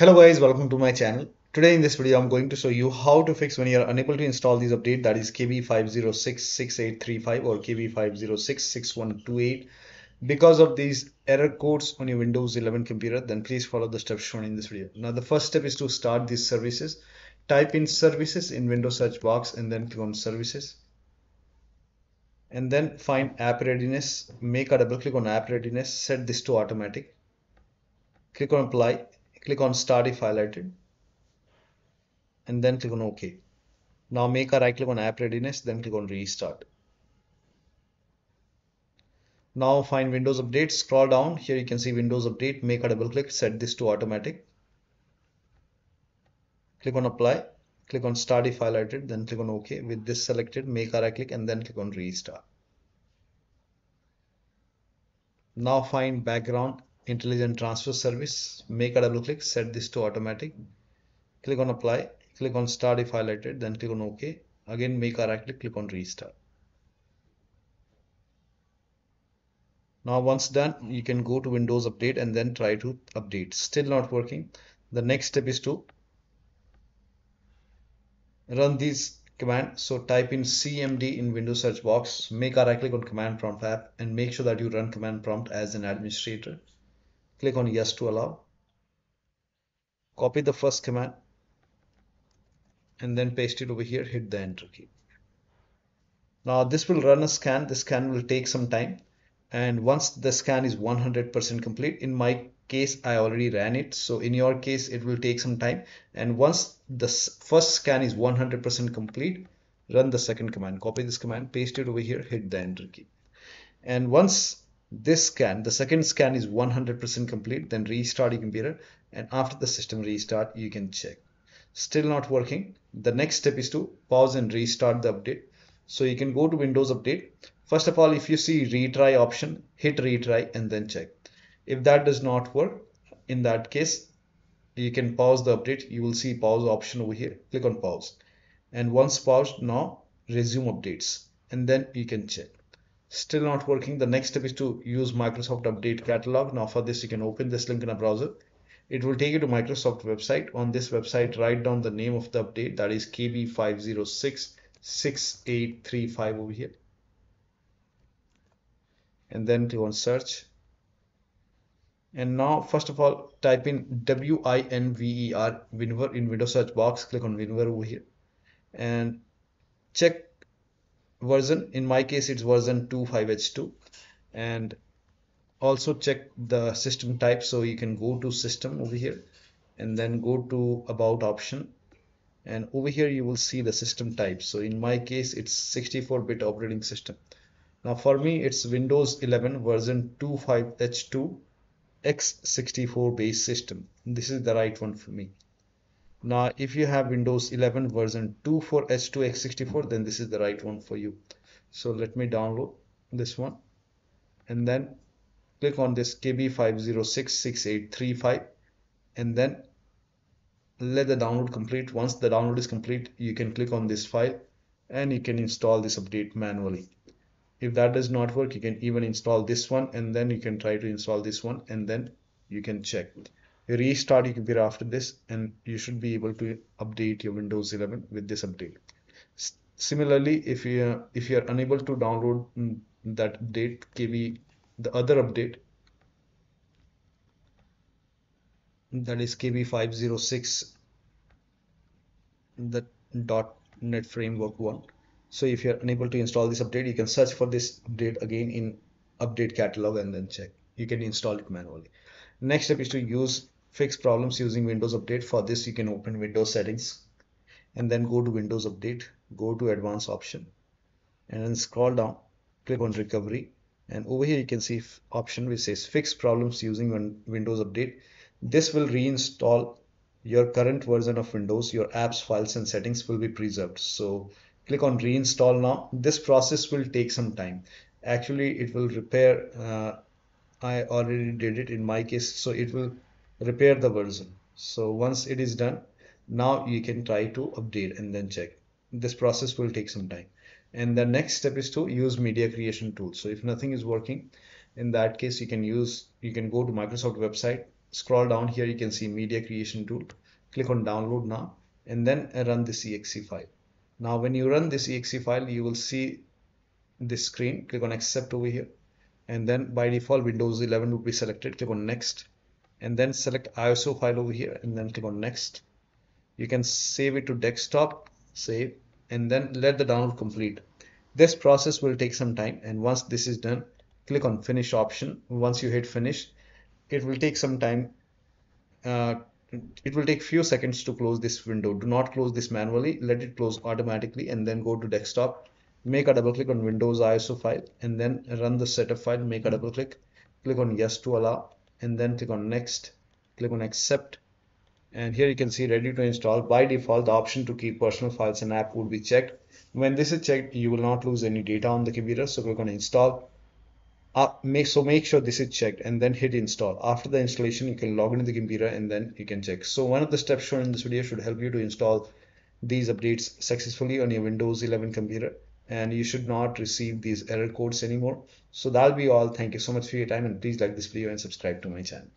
Hello guys, welcome to my channel. Today in this video, I'm going to show you how to fix when you're unable to install this update that is KB5066835 or KB5066128 because of these error codes on your Windows 11 computer, then please follow the steps shown in this video. Now the first step is to start these services. Type in services in Windows search box and then click on services. And then find app readiness, make a double click on app readiness, set this to automatic. Click on apply click on start if highlighted and then click on OK. Now make a right click on app readiness then click on restart. Now find Windows Update, scroll down, here you can see Windows Update, make a double click, set this to automatic. Click on apply, click on start if highlighted, then click on OK. With this selected, make a right click and then click on restart. Now find background intelligent transfer service make a double click set this to automatic click on apply click on start if highlighted then click on ok. Again make a right click click on restart. Now once done you can go to windows update and then try to update. Still not working. The next step is to run these command. So type in cmd in windows search box make a right click on command prompt app and make sure that you run command prompt as an administrator click on yes to allow. Copy the first command and then paste it over here hit the enter key. Now this will run a scan. The scan will take some time. And once the scan is 100% complete in my case I already ran it. So in your case it will take some time. And once the first scan is 100% complete run the second command. Copy this command paste it over here hit the enter key. And once this scan the second scan is 100% complete then restart your computer and after the system restart you can check. Still not working. The next step is to pause and restart the update. So you can go to windows update. First of all if you see retry option hit retry and then check. If that does not work in that case you can pause the update. You will see pause option over here. Click on pause. And once paused now resume updates. And then you can check still not working. The next step is to use Microsoft Update Catalog. Now for this you can open this link in a browser. It will take you to Microsoft website. On this website write down the name of the update. That is KB5066835 over here. And then click on search. And now first of all type in WINVER WinVer in Windows search box. Click on WinVer over here. And check version. In my case it's version 25h2 and also check the system type. So you can go to system over here and then go to about option. And over here you will see the system type. So in my case it's 64-bit operating system. Now for me it's Windows 11 version 25h2 x64 base system. This is the right one for me now if you have windows 11 version 24h2x64 then this is the right one for you. So let me download this one. And then click on this kb5066835 and then let the download complete. Once the download is complete you can click on this file and you can install this update manually. If that does not work you can even install this one and then you can try to install this one and then you can check restart your computer after this and you should be able to update your Windows 11 with this update. S similarly, if you if you are unable to download mm, that update KB the other update that is KB506 the dot .NET framework one. So if you are unable to install this update, you can search for this update again in update catalog and then check. You can install it manually. Next step is to use fix problems using Windows Update. For this, you can open Windows settings and then go to Windows Update, go to advanced option and then scroll down, click on recovery. And over here, you can see option which says fix problems using Windows Update. This will reinstall your current version of Windows, your apps, files and settings will be preserved. So click on reinstall now. This process will take some time. Actually, it will repair. Uh, I already did it in my case. So it will repair the version. So once it is done now you can try to update and then check. This process will take some time. And the next step is to use media creation tool. So if nothing is working in that case you can use you can go to Microsoft website scroll down here you can see media creation tool. Click on download now and then run this exe file. Now when you run this exe file you will see this screen. Click on accept over here. And then by default Windows 11 will be selected. Click on next and then select ISO file over here and then click on next. You can save it to desktop save and then let the download complete. This process will take some time and once this is done click on finish option. Once you hit finish it will take some time uh, it will take few seconds to close this window. Do not close this manually. Let it close automatically and then go to desktop. Make a double click on windows iso file and then run the setup file. Make a double click. Click on yes to allow and then click on next click on accept. And here you can see ready to install. By default the option to keep personal files and app would be checked. When this is checked you will not lose any data on the computer so click on install. Uh, make so make sure this is checked and then hit install. After the installation you can log into the computer and then you can check. So one of the steps shown in this video should help you to install these updates successfully on your windows 11 computer and you should not receive these error codes anymore. So that'll be all. Thank you so much for your time and please like this video and subscribe to my channel